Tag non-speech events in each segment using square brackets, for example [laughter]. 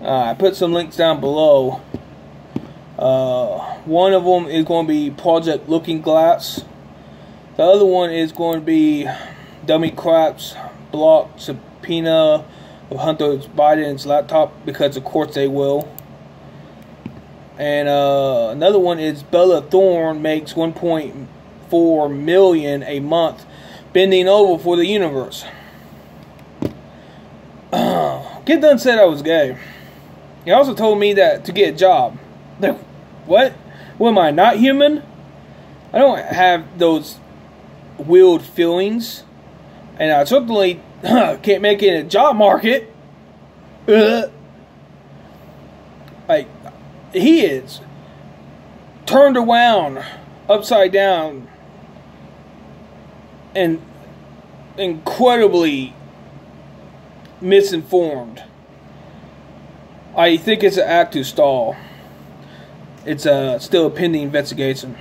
Uh, I put some links down below. Uh, one of them is going to be Project Looking Glass. The other one is going to be Dummy Craps Block Subpoena of Hunter Biden's laptop because, of course, they will. And uh, another one is Bella Thorne makes 1.4 million a month, bending over for the universe. [clears throat] Get done said I was gay. He also told me that to get a job. Like, what? Am I not human? I don't have those willed feelings, and I certainly [coughs] can't make it in a job market. Ugh. [coughs] Like he is turned around, upside down, and incredibly misinformed. I think it's an act to stall. It's a, still a pending investigation.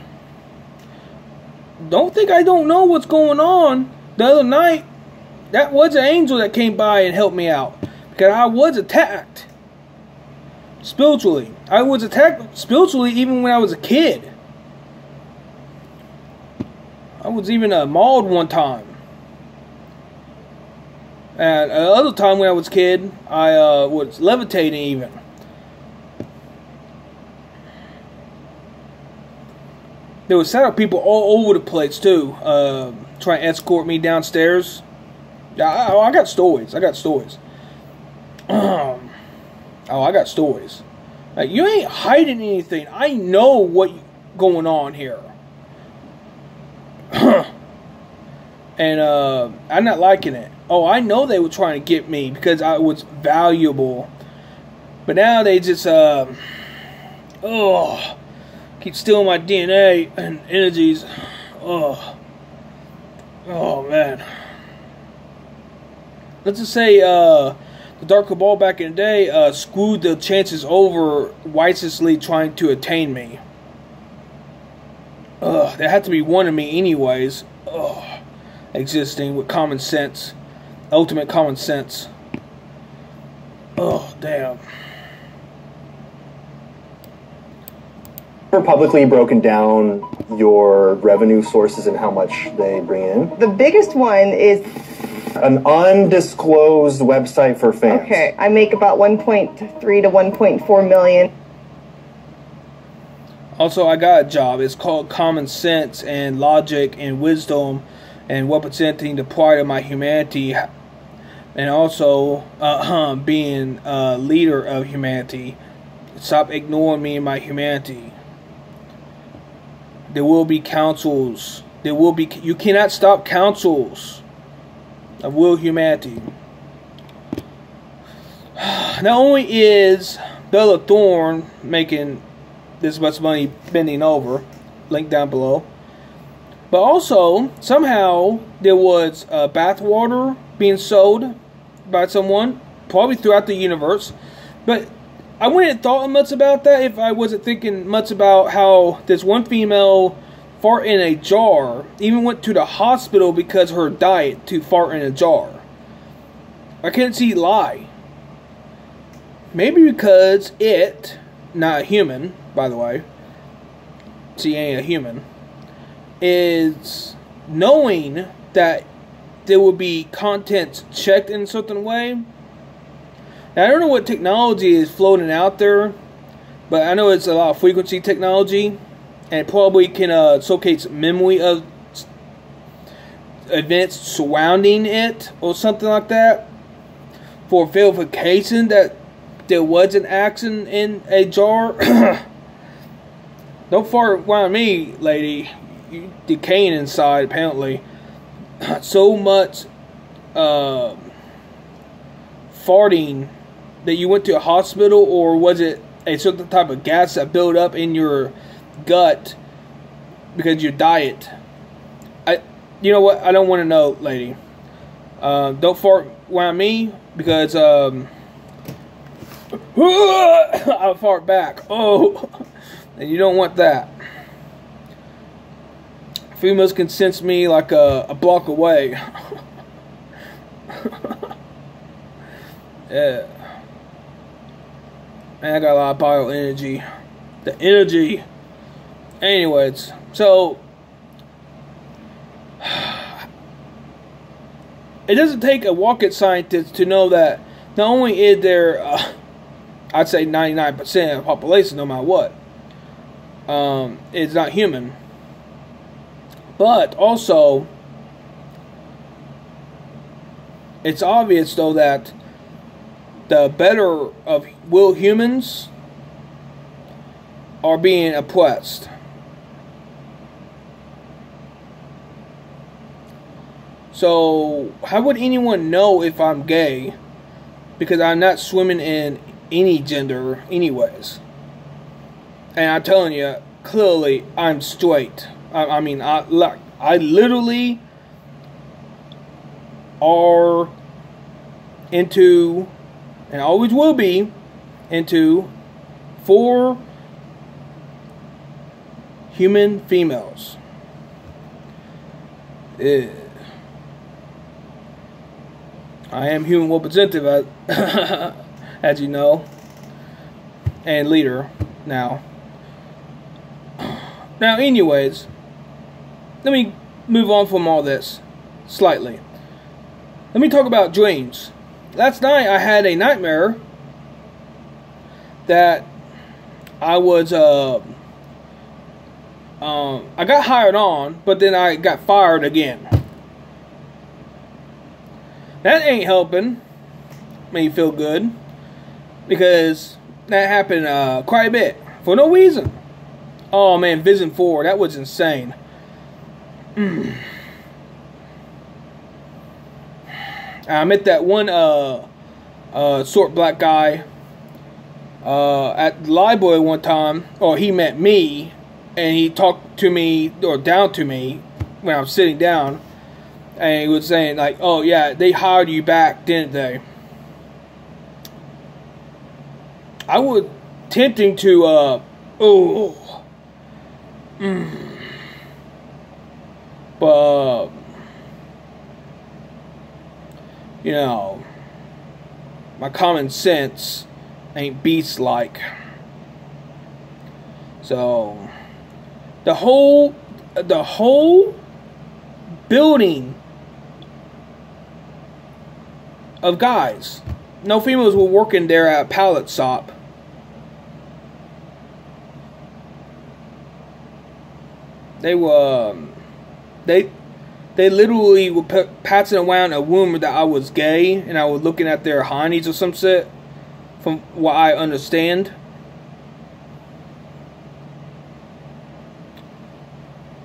Don't think I don't know what's going on. The other night, that was an angel that came by and helped me out. Because I was attacked. Spiritually. I was attacked spiritually even when I was a kid. I was even uh, mauled one time. And another time when I was a kid, I uh, was levitating even. There was several people all over the place too, uh, trying to escort me downstairs. I, I got stories. I got stories. [clears throat] oh, I got stories. Like you ain't hiding anything. I know what going on here. [clears throat] and uh, I'm not liking it. Oh, I know they were trying to get me because I was valuable. But now they just, uh, oh, keep stealing my DNA and energies. Oh, oh man. Let's just say, uh, the Dark Cabal back in the day uh, screwed the chances over wisely trying to attain me. Ugh, they had to be one of me anyways. Ugh, existing with common sense ultimate common sense. Oh, damn. publicly broken down your revenue sources and how much they bring in? The biggest one is an undisclosed website for fans. Okay, I make about 1.3 to 1.4 million. Also, I got a job. It's called Common Sense and Logic and Wisdom and representing the pride of my humanity and also uh, [clears throat] being a leader of humanity. Stop ignoring me and my humanity. There will be councils. There will be. You cannot stop councils of will humanity. [sighs] Not only is Bella Thorne making this much money bending over, link down below, but also somehow there was uh, bathwater being sold by someone, probably throughout the universe. But I wouldn't thought much about that if I wasn't thinking much about how this one female fart in a jar even went to the hospital because her diet to fart in a jar. I can't see lie. Maybe because it, not a human, by the way, See, ain't a human, is knowing that there will be content checked in a certain way. Now, I don't know what technology is floating out there, but I know it's a lot of frequency technology, and probably can uh, showcase memory of events surrounding it or something like that for verification that there was an action in a jar. [coughs] Don't fart around me, lady. Decaying inside, apparently. [clears throat] so much uh, farting that you went to a hospital, or was it a certain type of gas that built up in your gut because your diet? I, you know what? I don't want to know, lady. Uh, don't fart around me because um, [coughs] I'll fart back. Oh, [laughs] and you don't want that. Females can sense me like a, a block away. [laughs] yeah. Man, I got a lot of bio energy. The energy. Anyways, so [sighs] it doesn't take a rocket scientist to know that not only is there, uh, I'd say 99% of the population, no matter what, um, is not human, but also it's obvious though that the better of will humans are being oppressed. So, how would anyone know if I'm gay? Because I'm not swimming in any gender, anyways. And I'm telling you, clearly, I'm straight. I, I mean, I like, I literally are into, and always will be, into four human females. Yeah. I am human representative, as, [laughs] as you know, and leader now. Now, anyways, let me move on from all this slightly. Let me talk about dreams. Last night I had a nightmare that I was uh um I got hired on, but then I got fired again. That ain't helping me feel good because that happened uh, quite a bit for no reason. Oh man, Vision 4, that was insane. Mm. I met that one uh, uh, short black guy uh, at library one time, or he met me, and he talked to me, or down to me, when I was sitting down and he was saying like, "Oh yeah, they hired you back, didn't they?" I was tempting to, uh, oh, mm, uh, you know, my common sense ain't beast like. So the whole, the whole building of guys. No females were working there at pallet shop. They were, um, they, they literally were p- passing around a rumor that I was gay and I was looking at their honeys or some shit. From what I understand.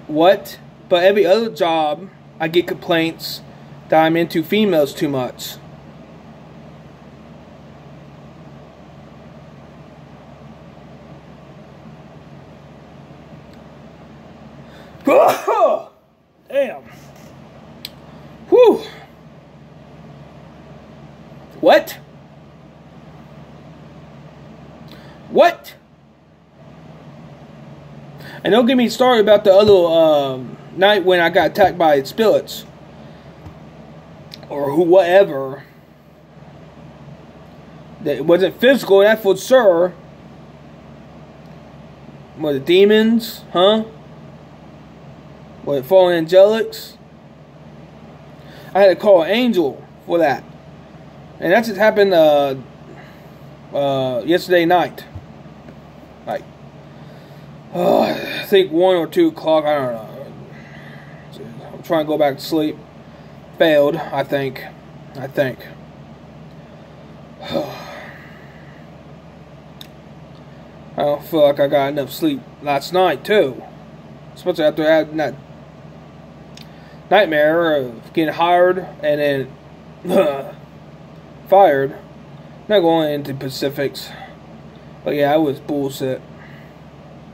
What? But every other job, I get complaints that I'm into females too much. Damn. Whew. What? What? And don't get me started about the other um, night when I got attacked by spirits or who, whatever. That it wasn't physical, that's for sure. Was the demons? Huh? It fallen angelics? I had to call an angel for that. And that just happened uh, uh, yesterday night. Like, uh, I think 1 or 2 o'clock, I don't know. I'm trying to go back to sleep. Failed, I think. I think. [sighs] I don't feel like I got enough sleep last night, too. Especially after having that nightmare of getting hired and then [laughs] uh, fired. Not going into Pacifics. But yeah, I was bullshit.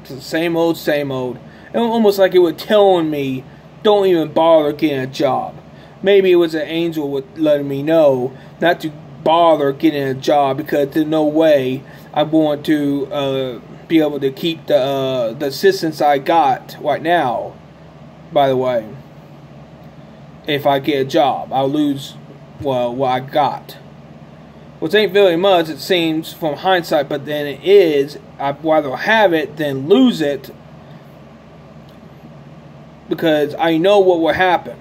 It's the same old, same old. And almost like it was telling me, don't even bother getting a job. Maybe it was an angel with letting me know not to bother getting a job because there's no way I'm going to uh, be able to keep the uh, the assistance I got right now. By the way, if I get a job, I'll lose well what I got which ain't very much, it seems, from hindsight, but then it is. I'd rather have it than lose it because I know what will happen,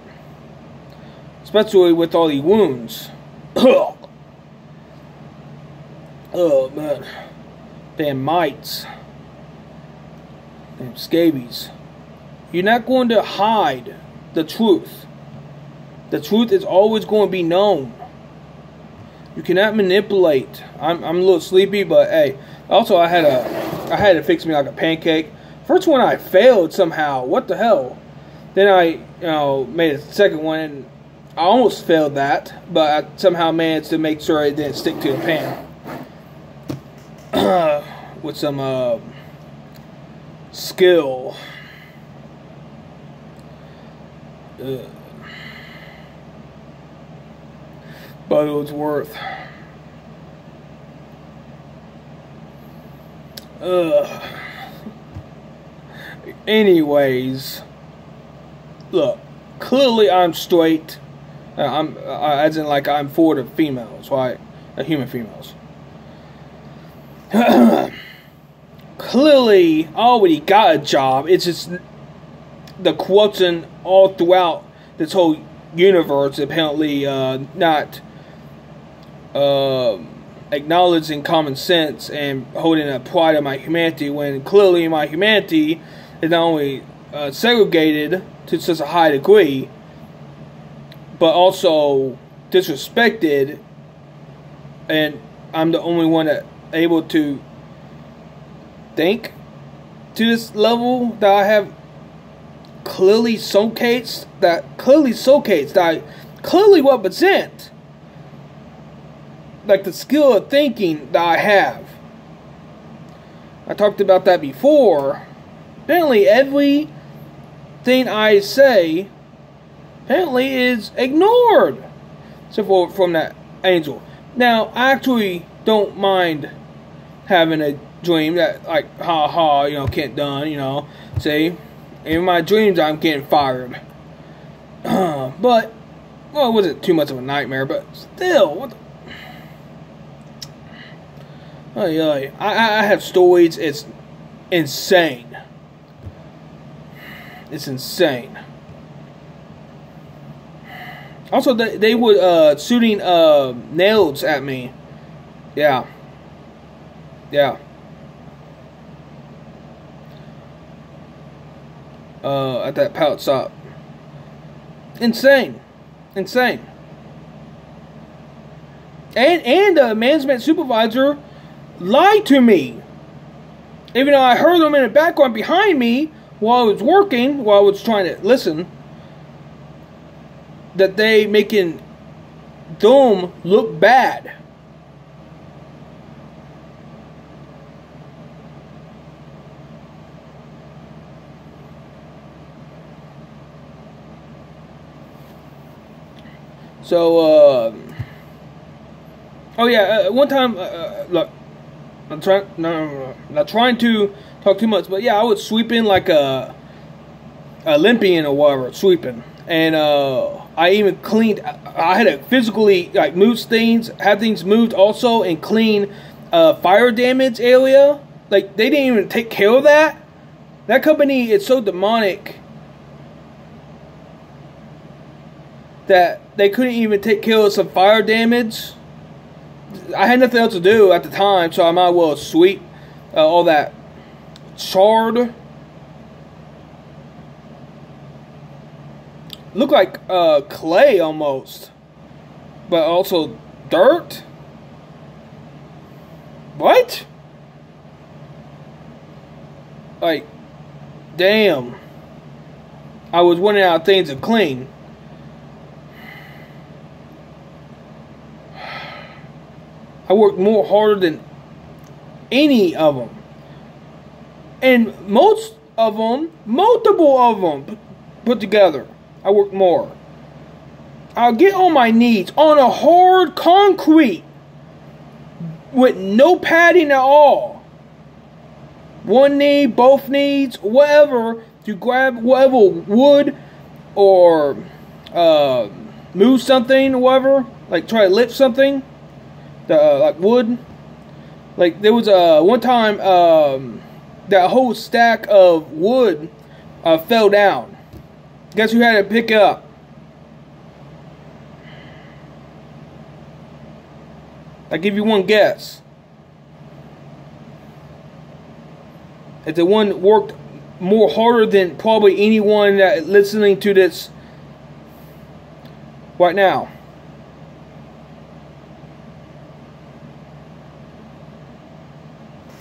especially with all the wounds. [coughs] oh, man. Damn mites. Damn scabies. You're not going to hide the truth. The truth is always going to be known. You cannot manipulate. I'm, I'm a little sleepy, but hey. Also, I had a I had to fix me like a pancake. First one I failed somehow. What the hell? Then I you know made a second one and I almost failed that, but I somehow managed to make sure it didn't stick to the pan. [clears throat] With some uh, skill. Uh, was worth. Ugh. Anyways, look, clearly I'm straight. I'm uh, as in like I'm for the females, right? The human females. [clears throat] clearly, I already got a job. It's just the quoting all throughout this whole universe apparently uh, not uh, acknowledging common sense and holding a pride of my humanity when clearly my humanity is not only uh, segregated to such a high degree, but also disrespected, and I'm the only one that able to think to this level that I have clearly showcased that clearly showcased that I clearly represent like the skill of thinking that I have. I talked about that before. Apparently, everything I say apparently is ignored, except for from that angel. Now, I actually don't mind having a dream that, like, ha ha, you know, Kent done, you know. See, in my dreams, I'm getting fired. [clears throat] but, well, it wasn't too much of a nightmare, but still, what the Oh yeah, I, I have stories. It's insane. It's insane. Also, they, they were uh, shooting uh, nails at me. Yeah. Yeah. Uh, at that pallet stop. Insane. Insane. And and the management supervisor lied to me. Even though I heard them in the background behind me while I was working, while I was trying to listen, that they making Doom look bad. So, uh, oh yeah, uh, one time, uh, uh look, I'm trying, no, no, no, not trying to talk too much, but yeah, I would sweep in like a, Olympian or whatever, sweeping, and uh, I even cleaned. I had to physically like move things, have things moved also, and clean uh, fire damage area. Like they didn't even take care of that. That company is so demonic that they couldn't even take care of some fire damage I had nothing else to do at the time, so I might well sweep uh, all that charred. Look like uh, clay almost, but also dirt. What? Like, damn. I was running out of things to clean. I worked more harder than any of them. And most of them, multiple of them put together, I worked more. I'll get on my knees on a hard concrete with no padding at all. One knee, both knees, whatever, to grab whatever wood or uh, move something, whatever, like try to lift something the uh, like wood. Like there was a uh, one time um, that whole stack of wood uh, fell down. Guess who had to pick it up? I give you one guess. If the one worked more harder than probably anyone that listening to this right now.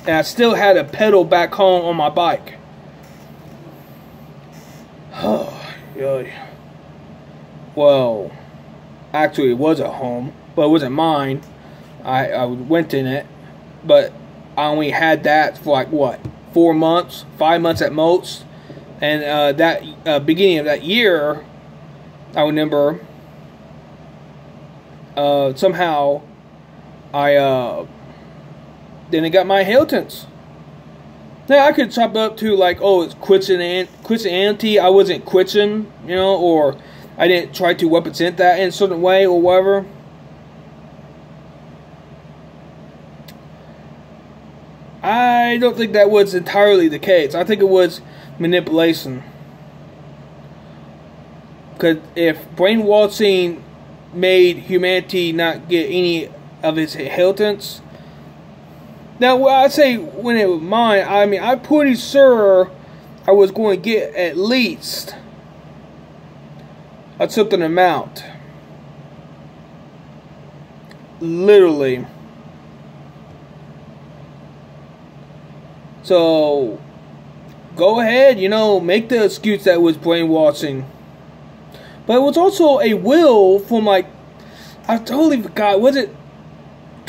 And I still had a pedal back home on my bike. [sighs] Oh, yeah. Well, actually, it was at home, but it wasn't mine. I, I went in it, but I only had that for like what four months, five months at most. And uh, that uh, beginning of that year, I remember uh, somehow I uh, then I got my inheritance. Now I could chop up to like, oh, it's quitting and quitting anti. I wasn't quitting, you know, or I didn't try to represent that in a certain way or whatever. I don't think that was entirely the case. I think it was manipulation. Because if brainwashing made humanity not get any of its inheritance, now I say when it was mine, I mean I'm pretty sure I was going to get at least a certain amount. Literally. So, go ahead, you know, make the excuse that was brainwashing. But it was also a will from like, I totally forgot, was it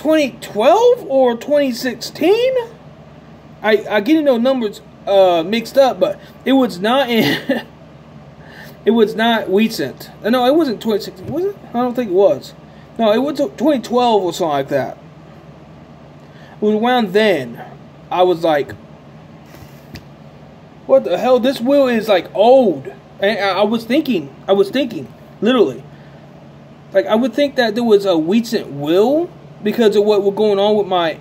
2012 or 2016? I, I get those numbers uh, mixed up, but it was not in. [laughs] it was not recent. Uh, no, it wasn't 2016. Was it? I don't think it was. No, it was 2012 or something like that. It was around then. I was like, what the hell? This will is like old. And I was thinking, I was thinking, literally. Like I would think that there was a recent will because of what was going on with my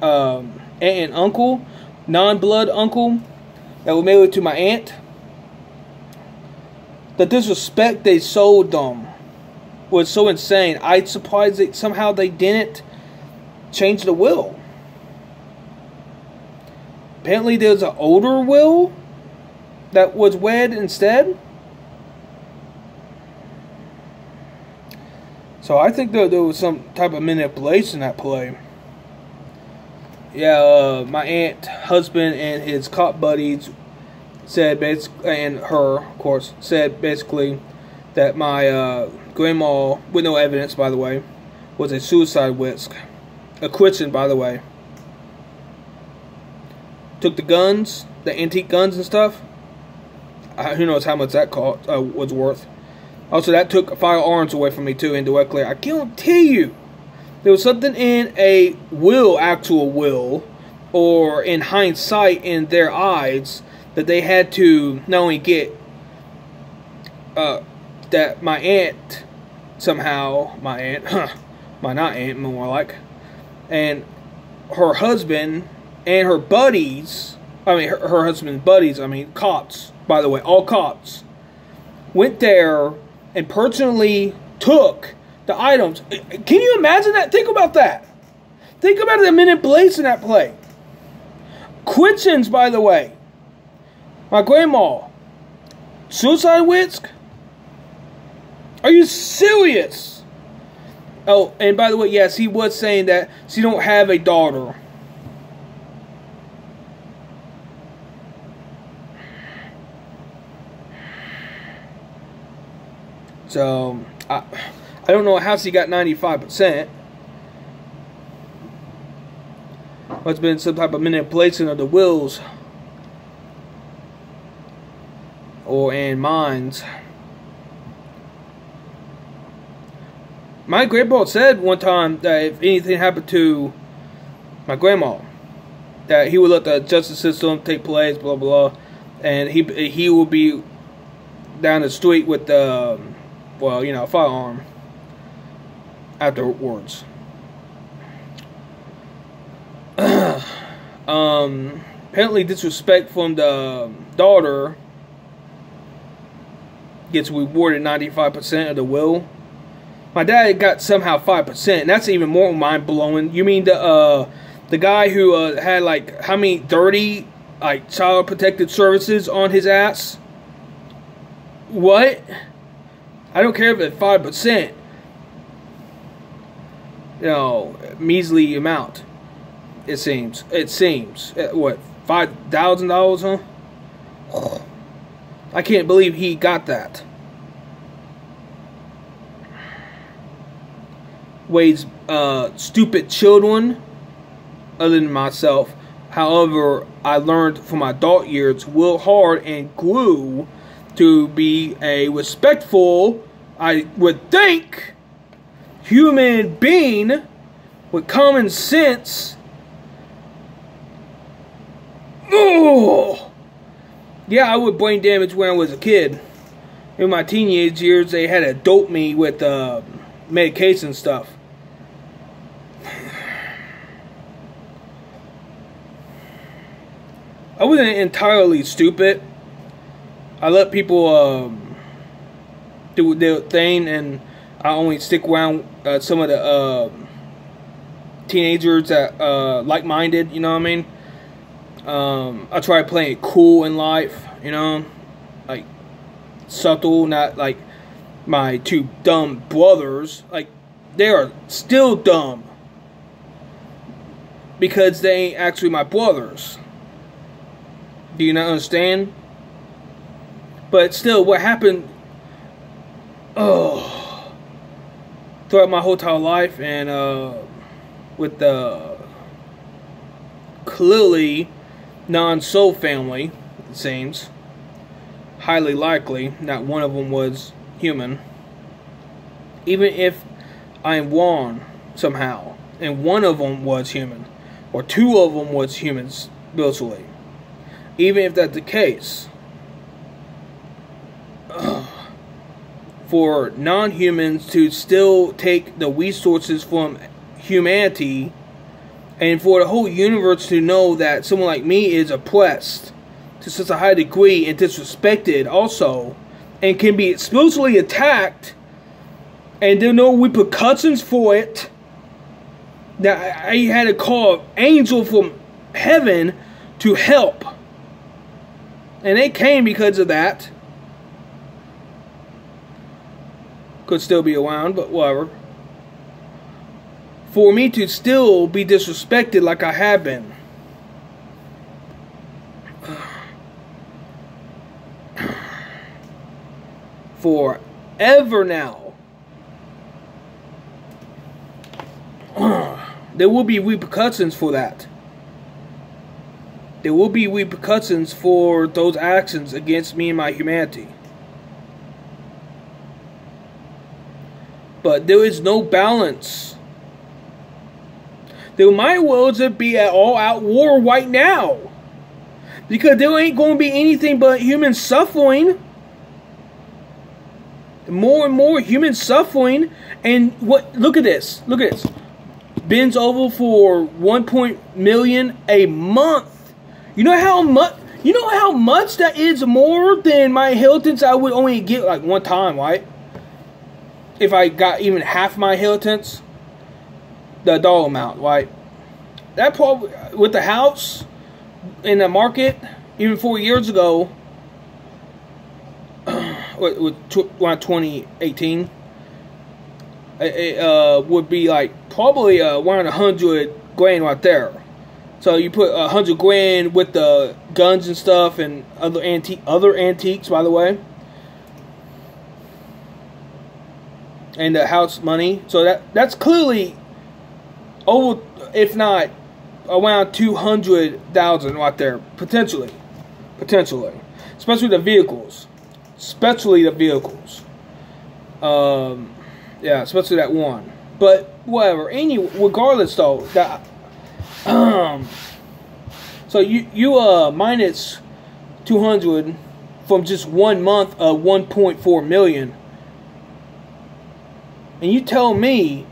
um, aunt and uncle, non-blood uncle, that was married to my aunt. The disrespect they sold them was so insane. I surprised that somehow they didn't change the will. Apparently, there's an older will that was wed instead. So I think there, there was some type of manipulation at play. Yeah, uh, my aunt, husband, and his cop buddies said basically, and her, of course, said basically that my uh, grandma, with no evidence, by the way, was a suicide risk. A Christian, by the way took the guns, the antique guns and stuff. Who knows how much that cost uh, was worth. Also, that took firearms away from me too indirectly. I guarantee you, there was something in a will, actual will, or in hindsight in their eyes that they had to not only get uh, that my aunt somehow, my aunt, [laughs] huh, my not aunt, more like, and her husband and her buddies, I mean, her, her husband's buddies, I mean, cops, by the way, all cops, went there and personally took the items. Can you imagine that? Think about that. Think about the manipulation that play. Quitchins, by the way. My grandma. Suicide whisk? Are you serious? Oh, and by the way, yes, he was saying that she don't have a daughter. So I, I don't know how she got 95%. It's been some type of manipulation of the wills or in minds. My grandpa said one time that if anything happened to my grandma, that he would let the justice system take place, blah blah, and he he will be down the street with the um, well, you know, firearm afterwards. [clears throat] um, apparently, disrespect from the daughter gets rewarded 95% of the will. My dad got somehow 5%. And that's even more mind-blowing. You mean the uh, the guy who uh, had like how many 30 like child protective services on his ass? What? I don't care if it's 5%. You know, measly amount. It seems. It seems. Uh, what, $5,000, huh? [sighs] I can't believe he got that. Wade's uh, stupid children, other than myself. However, I learned from my adult years, will hard and glue to be a respectful, I would think, human being with common sense. Oh! Yeah, I would brain damage when I was a kid. In my teenage years, they had to dope me with uh, medication stuff. [sighs] I wasn't entirely stupid. I let people um, do their thing, and I only stick around uh, some of the uh, teenagers that uh, like-minded. You know what I mean? Um, I try playing it cool in life. You know, like subtle, not like my two dumb brothers. Like they are still dumb because they ain't actually my brothers. Do you not understand? But still, what happened? Oh, throughout my whole entire life, and uh, with the clearly non-soul family, it seems highly likely not one of them was human. Even if I am wrong somehow, and one of them was human, or two of them was humans spiritually. Even if that's the case, for non-humans to still take the resources from humanity and for the whole universe to know that someone like me is oppressed to such a high degree and disrespected also and can be explicitly attacked and there are no repercussions for it. That I had to call an angel from heaven to help. And they came because of that could still be around, but whatever. For me to still be disrespected like I have been. [sighs] Forever now. [clears throat] there will be repercussions for that. There will be repercussions for those actions against me and my humanity. But there is no balance. There might well just be an all-out war right now. Because there ain't going to be anything but human suffering. More and more human suffering. And what? Look at this. Look at this. Bends over for 1 million a month. You know how much? You know how much that is more than my inheritance I would only get like one time, right? If I got even half my inheritance, the dollar amount, right? That probably with the house in the market, even four years ago, [clears throat] with, with 2018, it uh, would be like probably uh, around a hundred grand right there. So you put a hundred grand with the guns and stuff and other antique other antiques, by the way. And the house money. So that that's clearly over, if not around two hundred thousand right there, potentially, potentially, especially the vehicles, especially the vehicles. Um, yeah, especially that one. But whatever. Any regardless though, that um, so you you uh minus two hundred from just one month of one point four million and you tell me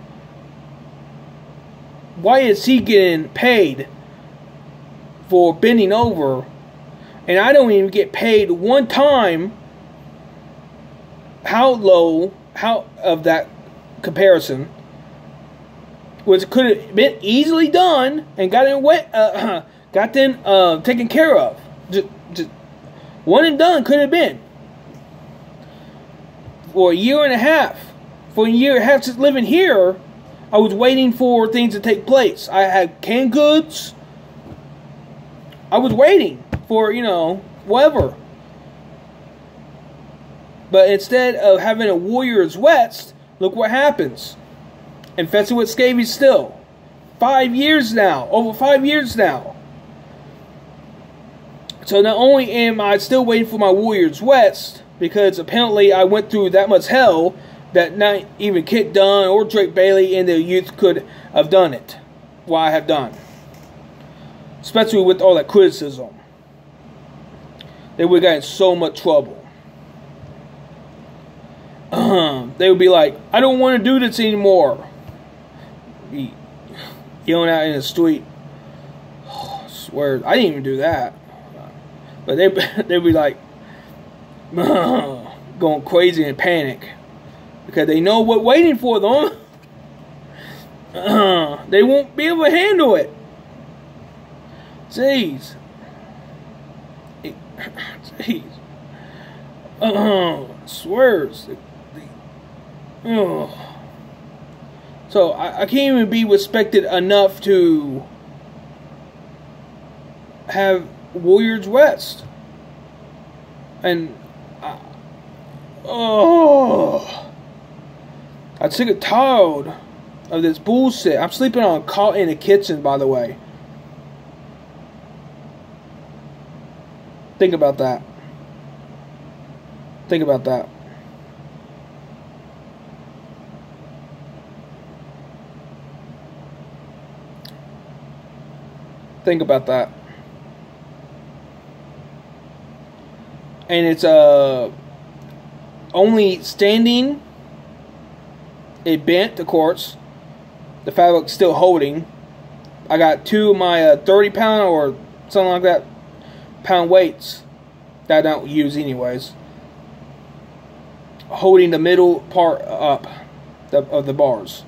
why is he getting paid for bending over, and I don't even get paid one time. How low? How of that comparison? which could have been easily done and got in wet, uh, [clears throat] got them uh, taken care of. Just, just one and done could have been for a year and a half. For a year and a half since living here, I was waiting for things to take place. I had canned goods. I was waiting for you know whatever. But instead of having a Warriors West, look what happens infested with scabies still. Five years now. Over five years now. So not only am I still waiting for my Warriors West, because apparently I went through that much hell that not even Kit Dunn or Drake Bailey in the youth could have done it. Why have done. Especially with all that criticism. They would have gotten so much trouble. [clears throat] they would be like, I don't want to do this anymore yelling out in the street. I [sighs] swear, I didn't even do that. But they [laughs] they'd be like [laughs] going crazy in panic because they know what waiting for them. [clears throat] they won't be able to handle it. Jeez. [clears throat] Jeez. Uh, swears. Oh. So I, I can't even be respected enough to have Warriors West. And I, oh, I'm sick and tired of this bullshit. I'm sleeping on a cot in the kitchen, by the way. Think about that. Think about that. Think about that. And it's uh only standing. It bent, of course. The fabric's still holding. I got two of my uh, 30 pound or something like that pound weights that I don't use anyways. Holding the middle part up of the bars.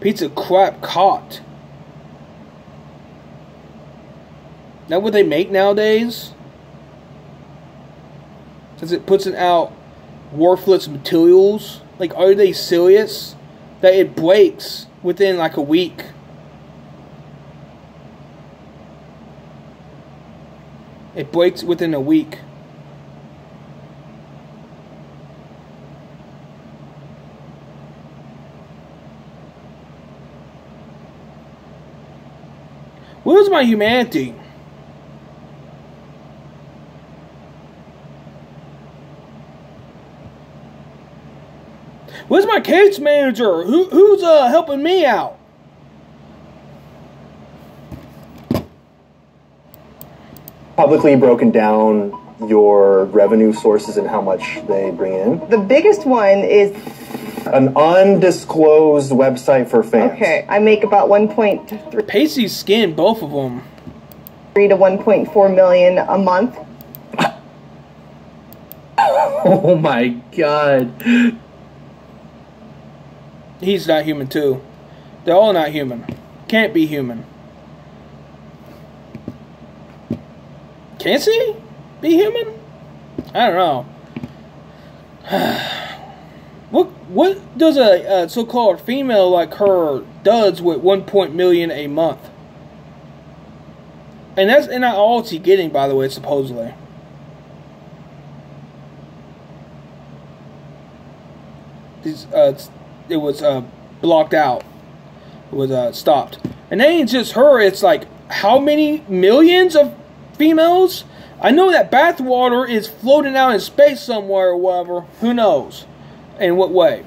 Pizza crap caught. That what they make nowadays? Because it puts it out worthless materials. Like, are they serious? That it breaks within like a week. It breaks within a week. Where's my humanity? Where's my case manager? Who, who's uh, helping me out? Publicly broken down your revenue sources and how much they bring in? The biggest one is an undisclosed website for fans. Okay, I make about 1.3 Pacey skin, both of them. Three to 1.4 million a month. [laughs] Oh my god. He's not human too. They're all not human. Can't be human. Can't she be human? I don't know. [sighs] What what does a, a so-called female like her does with one point million a month? And that's and not all she's getting, by the way, supposedly. These uh, it was uh blocked out. It was uh stopped. And that ain't just her. It's like how many millions of females? I know that bathwater is floating out in space somewhere or whatever. Who knows? In what way?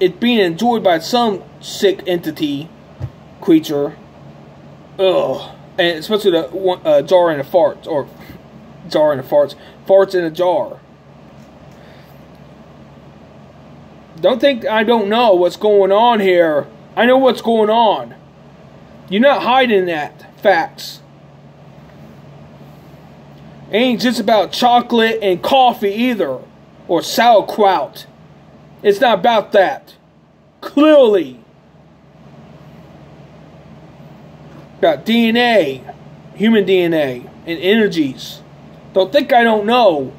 It's being enjoyed by some sick entity, creature. Ugh. And especially the uh, jar in a fart, or jar in a farts, farts in a jar. Don't think I don't know what's going on here. I know what's going on. You're not hiding that. Facts. Ain't just about chocolate and coffee either. Or sauerkraut. It's not about that. Clearly. About DNA. Human DNA. And energies. Don't think I don't know.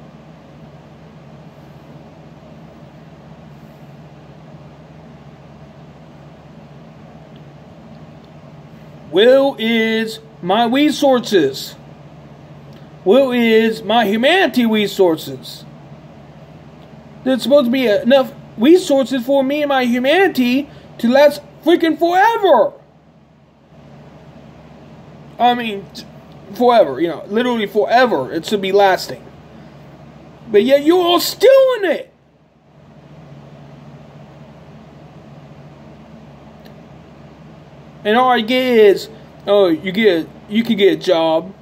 Will is my resources. Will is my humanity resources. There's supposed to be enough resources for me and my humanity to last freaking forever. I mean, forever, you know, literally forever. It should be lasting. But yet you're all stealing it. And all I get is, oh, you get, you can get a job.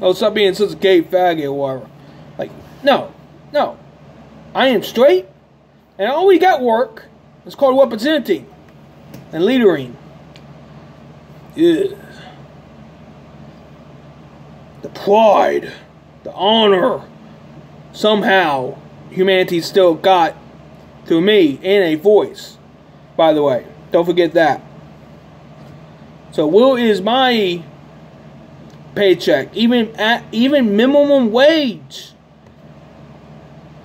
Oh, stop being such a gay faggot or whatever. Like, no, no. I am straight, and all we got work. is called representing and leadering. Yeah. The pride, the honor, somehow humanity still got through me in a voice. By the way, don't forget that. So Will is my paycheck, even at even minimum wage.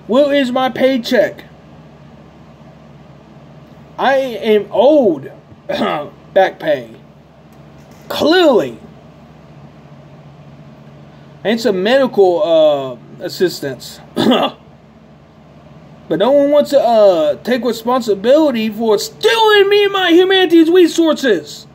Will is my paycheck. I am owed [clears throat] back pay. Clearly. And some medical uh, assistance. [clears throat] but no one wants to uh, take responsibility for stealing me my humanities resources.